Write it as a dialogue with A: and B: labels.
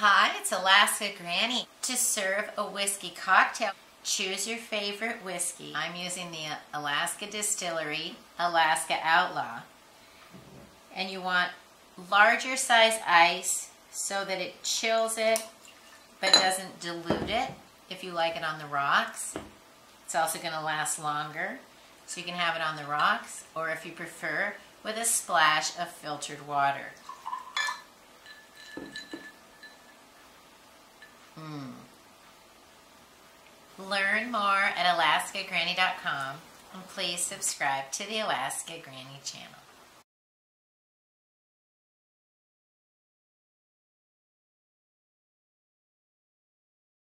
A: Hi, it's Alaska Granny. To serve a whiskey cocktail, choose your favorite whiskey. I'm using the Alaska Distillery Alaska Outlaw. And you want larger size ice so that it chills it but doesn't dilute it if you like it on the rocks. It's also going to last longer so you can have it on the rocks or if you prefer with a splash of filtered water. Mm. Learn more at alaskagranny.com and please subscribe to the Alaska Granny channel.